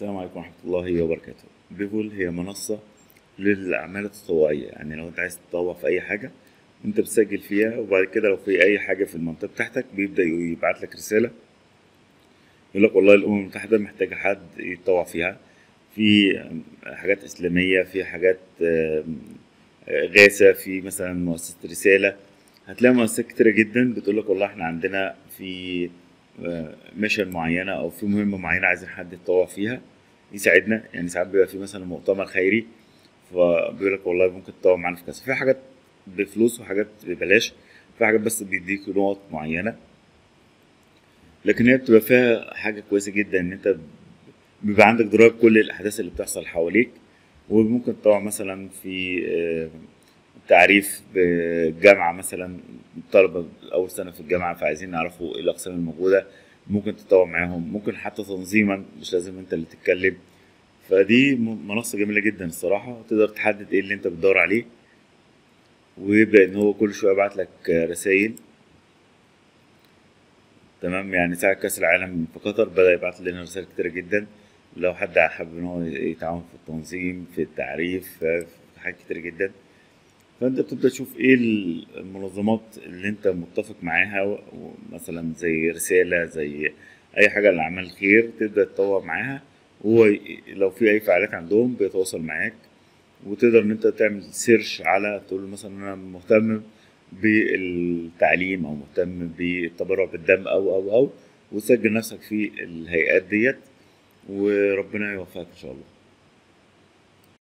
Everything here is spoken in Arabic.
السلام عليكم ورحمة الله وبركاته. بيفول هي منصة للأعمال التطوعية. يعني لو أنت عايز تتطوع في أي حاجة أنت بتسجل فيها وبعد كده لو في أي حاجة في المنطقة بتاعتك بيبدأ يبعت لك رسالة. يقول لك والله الأمم المتحدة محتاجة حد يتطوع فيها. في حاجات إسلامية في حاجات غاثة في مثلا مؤسسة رسالة. هتلاقي مؤسسات كتيرة جدا بتقول لك والله إحنا عندنا في ميشن معينة أو في مهمة معينة عايزين حد يتطوع فيها يساعدنا. يعني ساعات بيبقى في مثلا مؤتمر خيري فبيقول لك والله ممكن تطوع معانا في كذا. في حاجات بفلوس وحاجات ببلاش في حاجات بس بيديك نقط معينة. لكن هي بتبقى فيها حاجة كويسة جدا إن أنت بيبقى عندك دراية بكل الأحداث اللي بتحصل حواليك. وممكن تطوع مثلا في آه، تعريف بجامعة مثلا طلبة أول سنة في الجامعة فعايزين يعرفوا إيه الأقسام الموجودة ممكن تتطوع معاهم ممكن حتى تنظيما مش لازم أنت اللي تتكلم. فدي م- منصة جميلة جدا الصراحة تقدر تحدد إيه اللي أنت بتدور عليه. ويبدأ إن هو كل شوية يبعت لك رسايل. تمام؟ يعني ساعة كأس العالم في قطر بدأ يبعت لنا رسائل كتيرة جدا. لو حد حابب إن هو يتعاون في التنظيم في التعريف في حاجات كتيرة جدا. فانت بتبدأ تشوف إيه المنظمات اللي انت متفق معاها مثلا زي رسالة زي أي حاجة لأعمال الخير تبدأ تطور معاها وهو ي- لو في أي فعاليات عندهم بيتواصل معاك وتقدر إن انت تعمل سيرش على تقول مثلا أنا مهتم بالتعليم أو مهتم بالتبرع بالدم أو أو أو وتسجل نفسك في الهيئات ديت وربنا يوفقك إن شاء الله.